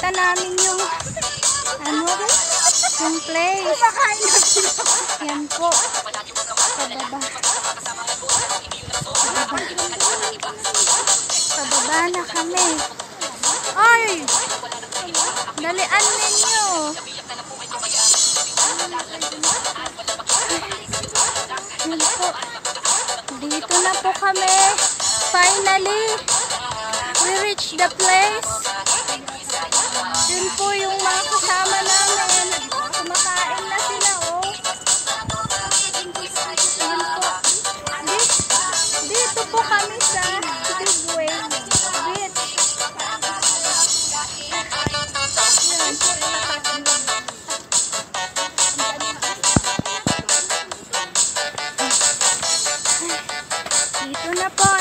nakita namin yung ano yung place. Yan po. Yun po yung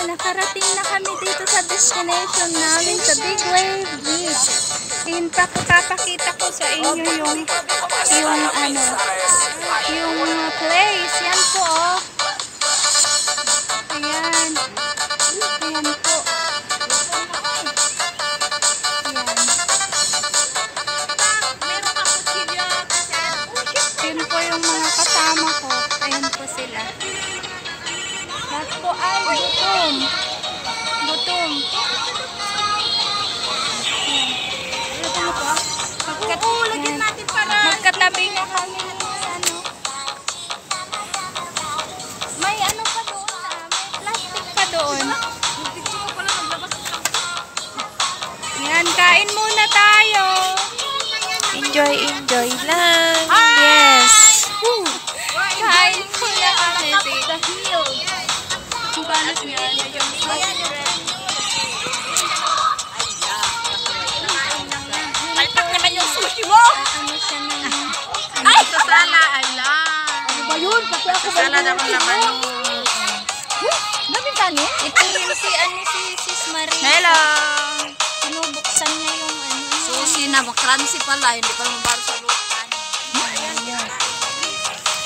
nakarating na kami dito sa destination namin sa Big Wave Beach. In fact, papakita ko sa inyo yung yung ano, yung place. Yan po, oh. Ayan. Ayan po. Ayan. Yun po yung mga kasama ko. Ayan po sila. Lahat po ay gutom. Gutom. Gutom po. Magkat Oo, lagyan natin para... Magkatabi na kami ano. May ano pa doon ah. May plastic pa doon. Yan, kain muna tayo. Enjoy, enjoy lang. Palpak naman yung sushi mo! Ng... Ay! Sasala, ala. Ano ba yun? Pati ako Sasala na kung naman Dami kanin? Ito yung si, ano, si Sis Marie. Hello! Pinubuksan niya yung ano. Sushi na, makransi pala. Hindi pa naman baro sa lupan.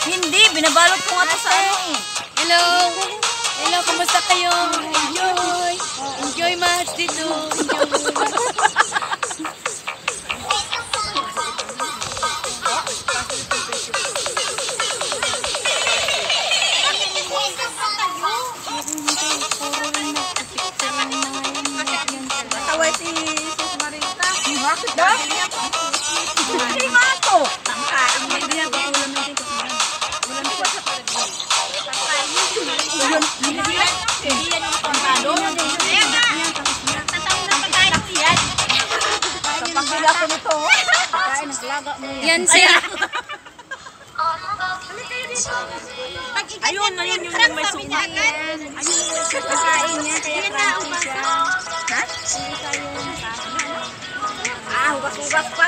Hindi, binabalot ko nga to sa ano eh. Hello. Hello, kumusta kayo? Enjoy. Enjoy much dito. Kaway Sa pagkila ko nito. Kain, naglaga mo yan. Yan si... Ayun, ayun yung may sukat. Kakain niya, kaya crunchy siya. Ha? Ah, hugas-hugas pa.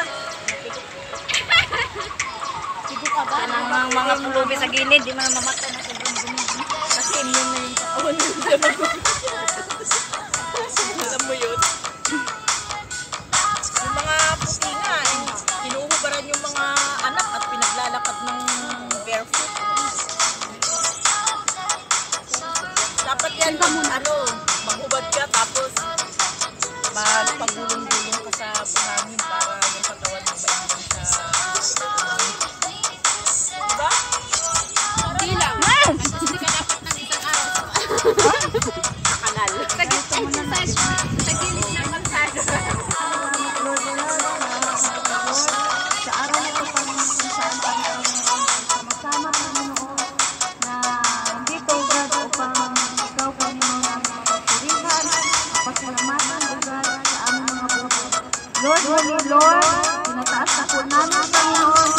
Anang mga, mga pulubi sa gilid, di man mamatay na sobrang dumi. Kasi immune na yung taon. puso Lord, Holy Lord, tinataas na po namin Panginoon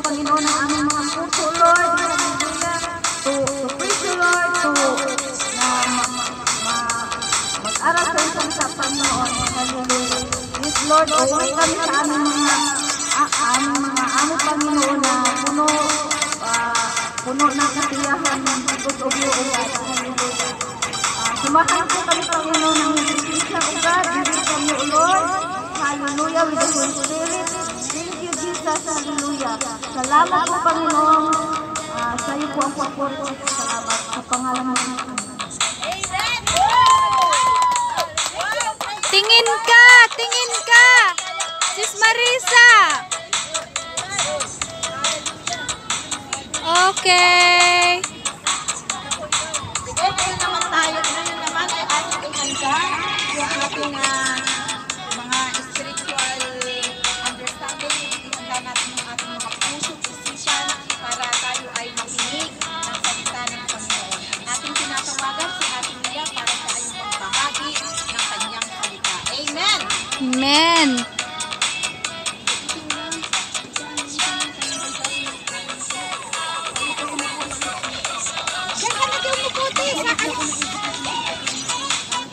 po, Panginoon, ang aming mga puso, Lord. To, to praise you, Lord. To, na ma, ma, mag-aral sa isang sa Panginoon. Yes, Lord, uwi kami sa aming mga, ah, aming mga amo, Panginoon, na puno, ah, puno ng katiyahan ng pag-ugyo ugat. Uh, sumahan po kami Panginoon ng nagsisiksa ugat, hindi kami ulod. Hallelujah with the Holy Spirit. Jesus, hallelujah. Salamat po Panginoon. Uh, sa iyo po ang papuri. Salamat sa pangalan ng. Tingin ka! Tingin ka! Sis Marisa! Okay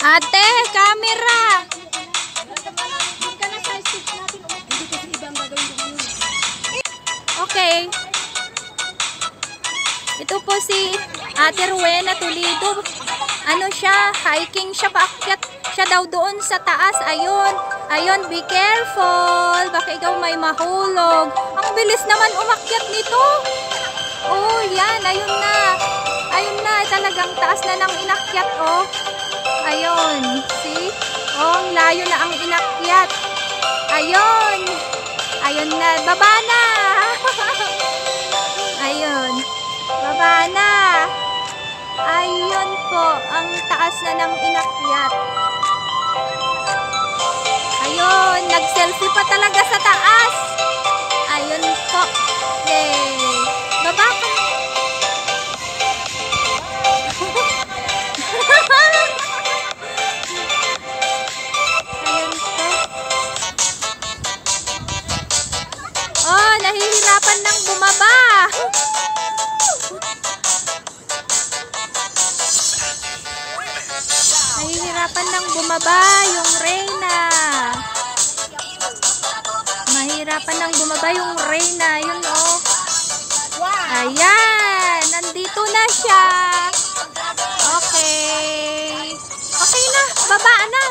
gagawin ko Okay. Ito po si Ate Rowena Toledo. Ano siya? Hiking siya. Paakyat siya daw doon sa taas. Ayun. Ayun, be careful. Baka ikaw may mahulog. Ang bilis naman umakyat nito. Oh, yan. Ayun na. Ayun na. Talagang taas na ng inakyat, oh. Ayun. See? Oh, layo na ang inakyat. Ayun. Ayun na. Baba na. Ayun. Baba na. Ayun po. Ang taas na ng inakyat. Ayun. Nag-selfie pa talaga sa taas. Ayun po. Yay. Nahihirapan ng bumaba. Nahihirapan ng bumaba yung Reyna. Mahirapan ng bumaba yung Reyna. Yun oh. Ayan. Nandito na siya. Okay. Okay na. Baba na.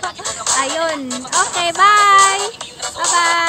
Ayun. Okay, bye. Bye-bye.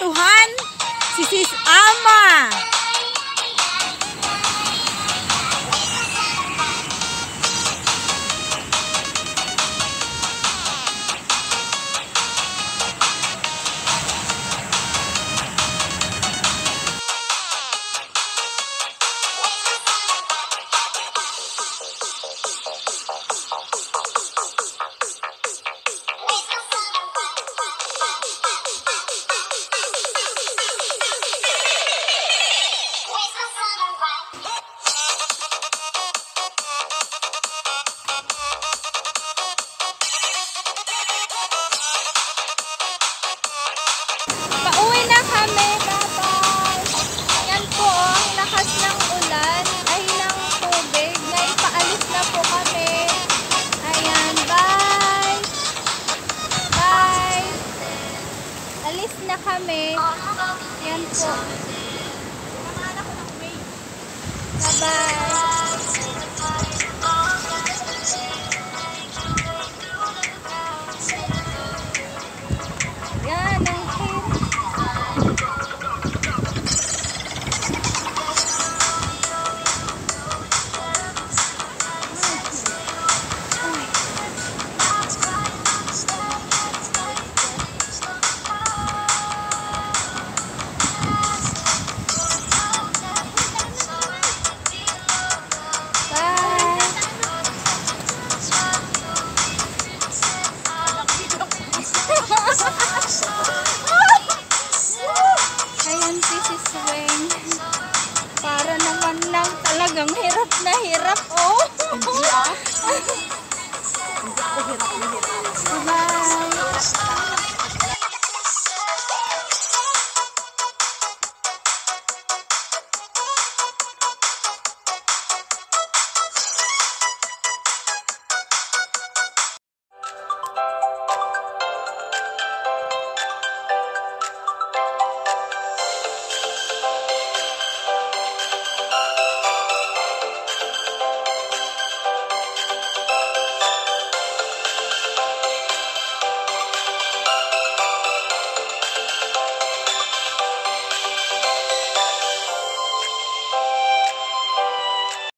武汉 na kami. Yan po. Bye-bye. swing. Para naman lang talagang hirap na hirap, oh.